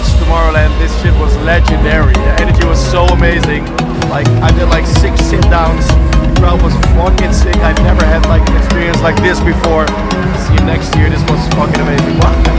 Tomorrowland. This shit was legendary. The energy was so amazing. Like I did like six sit downs. The crowd was fucking sick. I never had like an experience like this before. See you next year. This was fucking amazing. Wow.